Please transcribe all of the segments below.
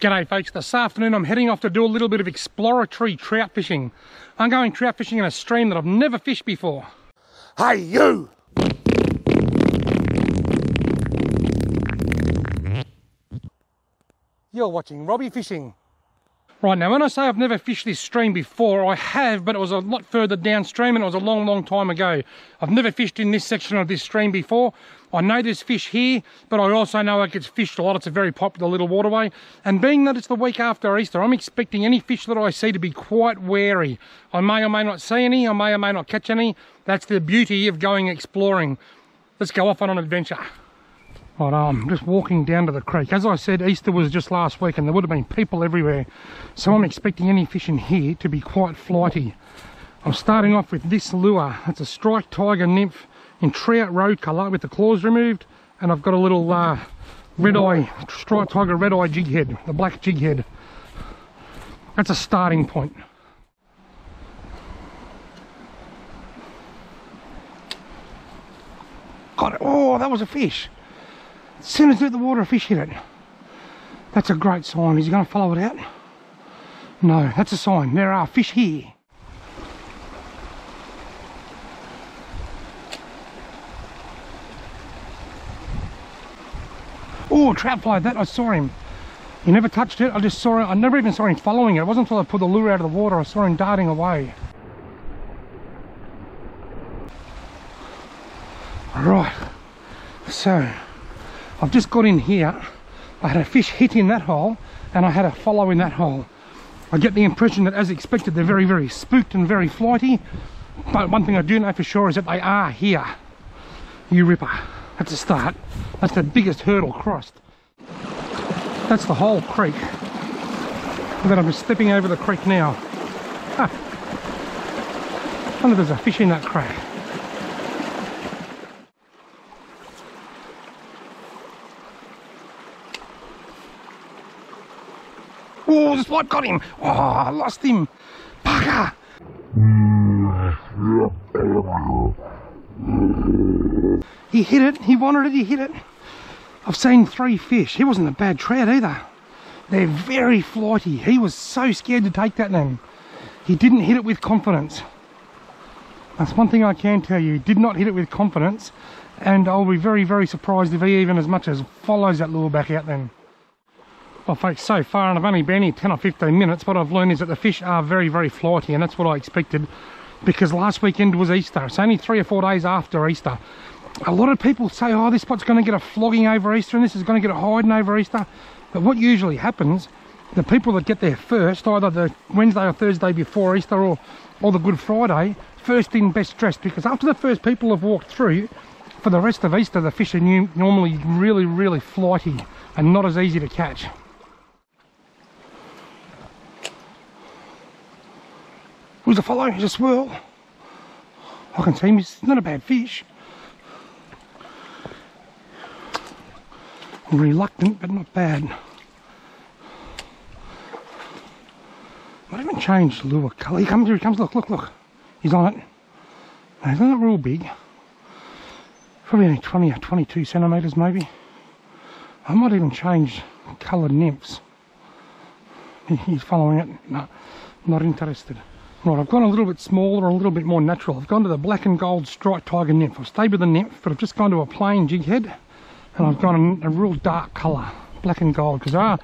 G'day folks, this afternoon I'm heading off to do a little bit of exploratory trout fishing. I'm going trout fishing in a stream that I've never fished before. Hey, you! You're watching Robbie Fishing. Right, now when I say I've never fished this stream before, I have, but it was a lot further downstream and it was a long, long time ago. I've never fished in this section of this stream before. I know there's fish here, but I also know it gets fished a lot. It's a very popular little waterway. And being that it's the week after Easter, I'm expecting any fish that I see to be quite wary. I may or may not see any, I may or may not catch any. That's the beauty of going exploring. Let's go off on an adventure. Right, I'm just walking down to the creek. As I said, Easter was just last week and there would have been people everywhere. So I'm expecting any fish in here to be quite flighty. I'm starting off with this lure. It's a strike tiger nymph in trout road colour with the claws removed. And I've got a little uh, red eye, strike tiger red eye jig head, the black jig head. That's a starting point. It. Oh, that was a fish. As soon as hit the water, a fish hit it. That's a great sign. Is he going to follow it out? No, that's a sign. There are fish here. Oh, trout fly that. I saw him. He never touched it. I just saw it. I never even saw him following it. It wasn't until I put the lure out of the water I saw him darting away. Right. So, I've just got in here. I had a fish hit in that hole and I had a follow in that hole. I get the impression that as expected they're very very spooked and very flighty but one thing I do know for sure is that they are here. You ripper. That's a start. That's the biggest hurdle crossed. That's the whole creek. And then I'm just stepping over the creek now. I wonder if there's a fish in that crack. Oh, the spot got him. Oh, I lost him. Bugger. He hit it. He wanted it. He hit it. I've seen three fish. He wasn't a bad trout either. They're very flighty. He was so scared to take that then. He didn't hit it with confidence. That's one thing I can tell you. He did not hit it with confidence. And I'll be very, very surprised if he even as much as follows that lure back out then. Well folks, so far, and I've only been here 10 or 15 minutes, what I've learned is that the fish are very, very flighty, and that's what I expected, because last weekend was Easter. It's only three or four days after Easter. A lot of people say, oh, this spot's going to get a flogging over Easter, and this is going to get a hiding over Easter. But what usually happens, the people that get there first, either the Wednesday or Thursday before Easter or, or the Good Friday, first in, best dressed, because after the first people have walked through, for the rest of Easter, the fish are normally really, really flighty and not as easy to catch. Who's a follow? He's swirl. I can see him. He's not a bad fish. Reluctant, but not bad. Might even change lure colour. He comes, here he comes. Look, look, look. He's on it. He's not real big. Probably only 20 or 22 centimetres maybe. I might even change coloured nymphs. He's following it. No, not interested. Right, I've gone a little bit smaller and a little bit more natural. I've gone to the black and gold Strike Tiger nymph. I've stayed with the nymph, but I've just gone to a plain jig head and I've gone a, a real dark colour, black and gold, because there are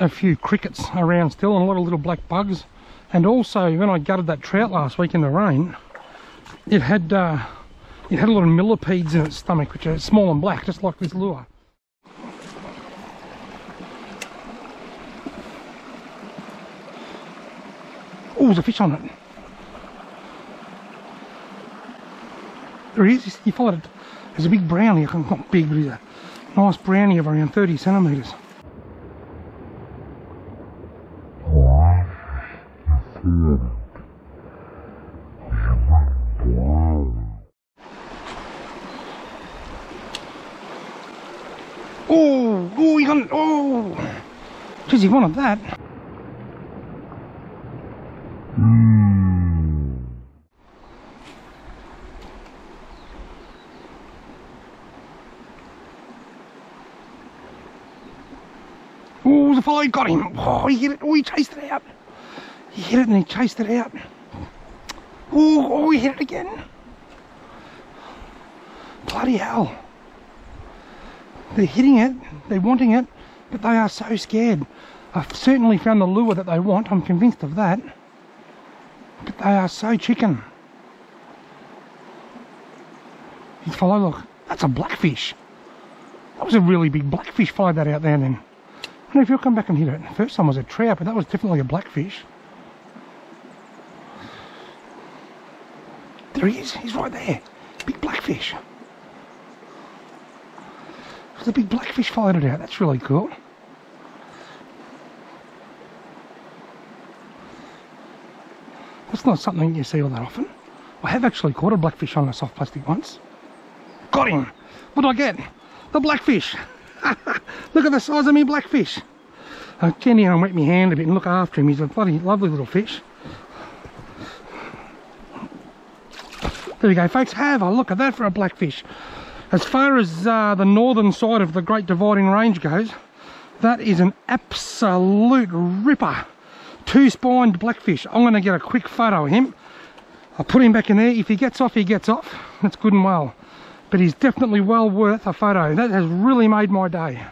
a few crickets around still and a lot of little black bugs. And also, when I gutted that trout last week in the rain, it had uh, it had a lot of millipedes in its stomach, which are small and black, just like this lure. Oh, there's a fish on it. There he is, he followed it. There's a big brownie, not big, but he's a nice brownie of around 30 centimetres. Oh, oh, he got it, oh! Geez, he wanted that. Was a follow, he got him. Oh, he hit it. Oh, he chased it out. He hit it and he chased it out. Oh, oh, he hit it again. Bloody hell. They're hitting it, they're wanting it, but they are so scared. I've certainly found the lure that they want, I'm convinced of that. But they are so chicken. Follow, look, that's a blackfish. That was a really big blackfish, followed that out there then. Know if you'll come back and hit it. First time was a trout, but that was definitely a blackfish. There he is, he's right there. Big blackfish. The big blackfish it out, that's really cool. That's not something you see all that often. I have actually caught a blackfish on a soft plastic once. Got him! What did I get? The blackfish! look at the size of me blackfish! Uh, Jenny and I wet my hand a bit and look after him. He's a bloody lovely little fish. There we go folks, have a look at that for a blackfish. As far as uh, the northern side of the Great Dividing Range goes, that is an absolute ripper. Two-spined blackfish. I'm going to get a quick photo of him. I'll put him back in there. If he gets off, he gets off. That's good and well. But he's definitely well worth a photo. That has really made my day.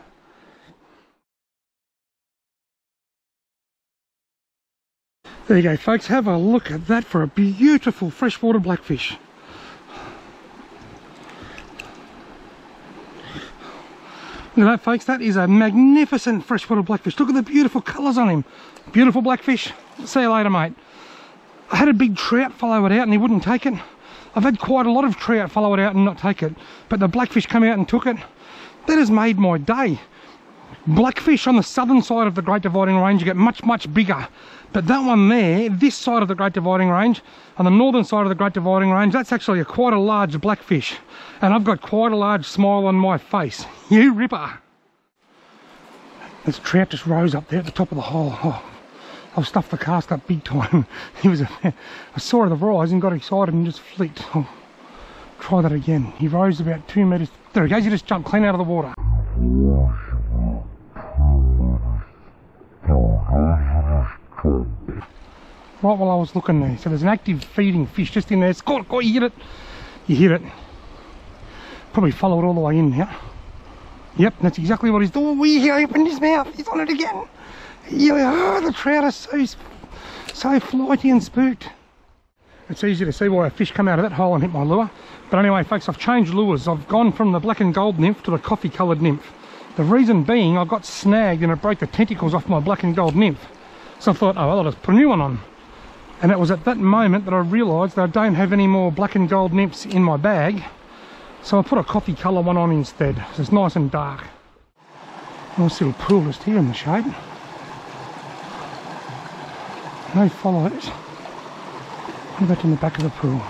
There you go folks, have a look at that for a beautiful freshwater blackfish. Look at that folks, that is a magnificent freshwater blackfish. Look at the beautiful colours on him. Beautiful blackfish. See you later mate. I had a big trout follow it out and he wouldn't take it. I've had quite a lot of trout follow it out and not take it. But the blackfish came out and took it. That has made my day. Blackfish on the southern side of the Great Dividing Range get much, much bigger. But that one there, this side of the Great Dividing Range, on the northern side of the Great Dividing Range, that's actually a quite a large blackfish. And I've got quite a large smile on my face. You ripper! This trout just rose up there at the top of the hole. Oh, I've stuffed the cast up big time. he was a, I saw the rise and got excited and just flicked. Oh, try that again. He rose about two metres. There he goes, he just jumped clean out of the water. Right while I was looking there, so there's an active feeding fish just in there. Scott, got you hit it. You hit it. Probably follow it all the way in now. Yep, that's exactly what he's doing. Oh, he opened his mouth. He's on it again. Yeah, oh, the trout is so, so flighty and spooked. It's easy to see why a fish come out of that hole and hit my lure. But anyway, folks, I've changed lures. I've gone from the black and gold nymph to the coffee coloured nymph. The reason being I got snagged and it broke the tentacles off my black and gold nymph. So I thought, oh, well, I'll just put a new one on. And it was at that moment that I realised that I don't have any more black and gold nymphs in my bag. So I put a coffee colour one on instead. So it's nice and dark. Nice little pool just here in the shade. No follows. What about in the back of the pool?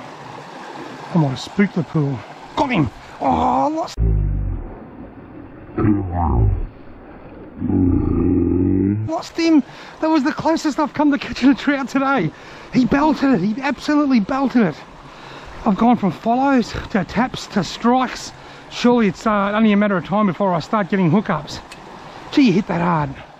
I might have spooked the pool. Got him! Oh, lost Lost him! That was the closest I've come to catching a trout today. He belted it, he absolutely belted it. I've gone from follows to taps to strikes. Surely it's uh, only a matter of time before I start getting hookups. Gee, you hit that hard.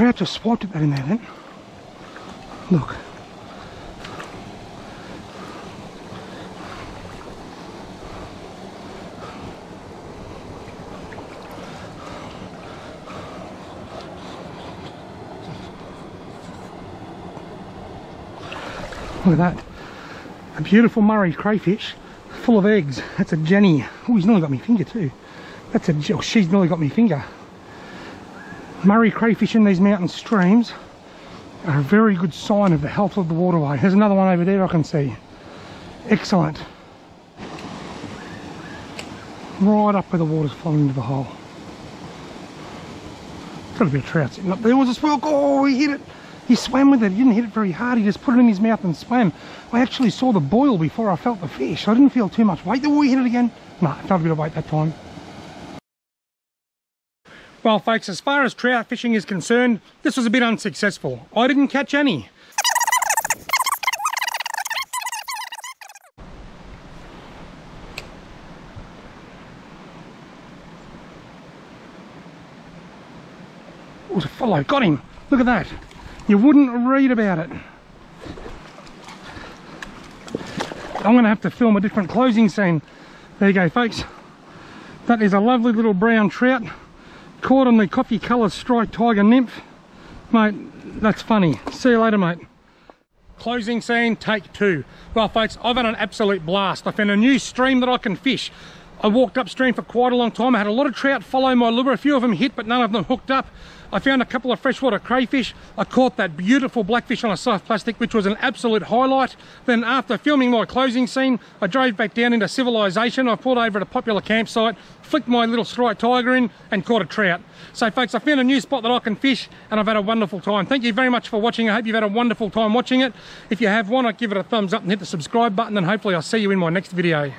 A trout just swiped at that in there then. Look. Look at that. A beautiful Murray crayfish full of eggs. That's a Jenny. Oh, he's nearly got my finger too. That's a, oh, she's nearly got my finger. Murray crayfish in these mountain streams are a very good sign of the health of the waterway. There's another one over there I can see. Excellent. Right up where the water's flowing into the hole. Got a bit of trout sitting up there. was a swell. Oh, he hit it. He swam with it. He didn't hit it very hard. He just put it in his mouth and swam. I actually saw the boil before I felt the fish. I didn't feel too much weight. Oh, he hit it again. No, felt a bit of weight that time. Well folks, as far as trout fishing is concerned, this was a bit unsuccessful. I didn't catch any. Oh, a fellow got him. Look at that. You wouldn't read about it. I'm going to have to film a different closing scene. There you go folks. That is a lovely little brown trout caught on the coffee coloured Strike Tiger nymph. Mate, that's funny. See you later, mate. Closing scene, take two. Well, folks, I've had an absolute blast. I found a new stream that I can fish. I walked upstream for quite a long time. I had a lot of trout follow my lure. A few of them hit, but none of them hooked up. I found a couple of freshwater crayfish. I caught that beautiful blackfish on a soft plastic, which was an absolute highlight. Then after filming my closing scene, I drove back down into civilization. I pulled over at a popular campsite, flicked my little Strike Tiger in and caught a trout. So folks, I found a new spot that I can fish and I've had a wonderful time. Thank you very much for watching. I hope you've had a wonderful time watching it. If you have, why not give it a thumbs up and hit the subscribe button and hopefully I'll see you in my next video.